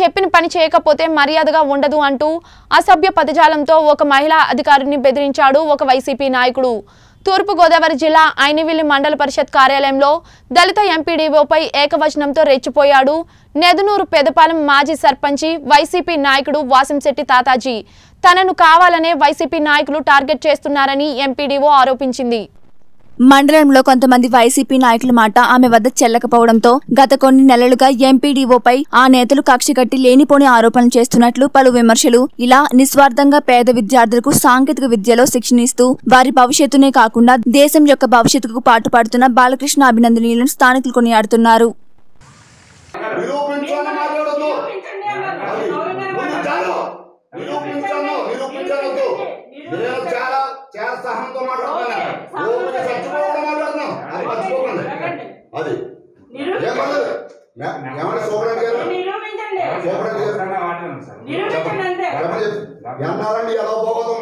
చెప్పిన పని చేయకపోతే మర్యాదగా ఉండదు అంటూ అసభ్య పదజాలంతో ఒక మహిళా అధికారిని బెదిరించాడు ఒక వైసీపీ నాయకుడు. తూర్పుగోదావరి జిల్లా ఐనివిల్లి మండల పరిషత్ కార్యాలయంలో దళిత ఎంపీడీఓపై ఏకవచనంతో రెచ్చిపోయాడు. నెదునూరు పెదపాలెం మాజీ సర్పంచి వైసీపీ నాయకుడు వాసంశెట్టి తాతాజీ. తనను కావాలనే వైసీపీ నాయకులు టార్గెట్ చేస్తున్నారని ఎంపీడీఓ ఆరోపించింది. మండలంలో కొంతమంది వైసీపీ నాయకుల మాట ఆమె వద్ద చెల్లకపోవడంతో గత కొన్ని నెలలుగా ఎంపీడీఓపై ఆ నేతలు కక్ష కట్టి లేనిపోని ఆరోపణలు చేస్తున్నట్లు పలు విమర్శలు. ఇలా నిస్వార్థంగా పేద విద్యార్థులకు సాంకేతిక విద్యలో శిక్షణ ఇస్తూ వారి భవిష్యత్తునే కాకుండా దేశం యొక్క భవిష్యత్తుకు పాటుపడుతున్న బాలకృష్ణ అభినందనీయులను స్థానికులు కొనియాడుతున్నారు. నిరూపించాలని నిరూపించాను చాలా చాలా సహనంతో మాట్లాడుతున్నాను అది ఏమన్నా సూపరెంట్ గారు? సూపరెంట్ గారు. ఎన్నారండి? ఎలా పోగోదో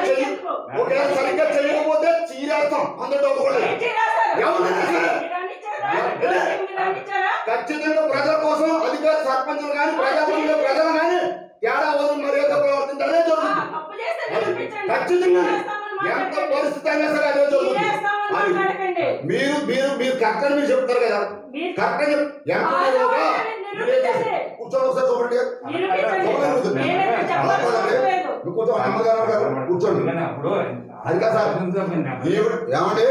చెయ్యి ఒకవేళ సరిగ్గా చేయకపోతే చీరేస్తాం. సరే ఖచ్చితంగా ప్రజల కోసం అధికార సర్పంచులు కానీ ప్రజాప్రతినిధులు ప్రజలు కానీ తేడా వదిలి జరుగుతుంది ఖచ్చితంగా ఎంత పరిస్థితి అయినా సరే అదే జరుగుతుంది అది మీరు మీరు మీరు కరెక్ట్ మీరు చెప్తారు కదా. కరెక్ట్ ఎంత కూర్చోండి ఒకసారి చూడండి. మీరు కూర్చోండి అమ్మగారు గారు కూర్చోండి. అది కాదు సార్. ఏమండి?